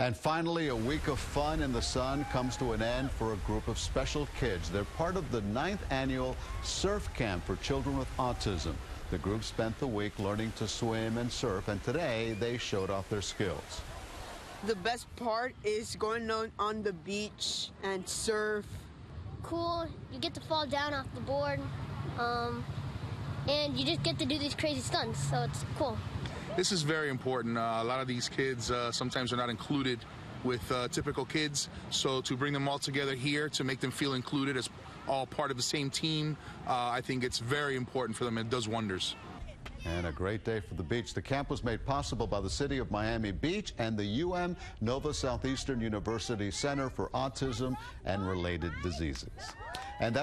And finally, a week of fun in the sun comes to an end for a group of special kids. They're part of the ninth annual surf camp for children with autism. The group spent the week learning to swim and surf, and today they showed off their skills. The best part is going on, on the beach and surf. Cool, you get to fall down off the board, um, and you just get to do these crazy stunts, so it's cool. This is very important. Uh, a lot of these kids uh, sometimes are not included with uh, typical kids, so to bring them all together here to make them feel included as all part of the same team, uh, I think it's very important for them. It does wonders. And a great day for the beach. The camp was made possible by the city of Miami Beach and the UM Nova Southeastern University Center for Autism and Related Diseases. And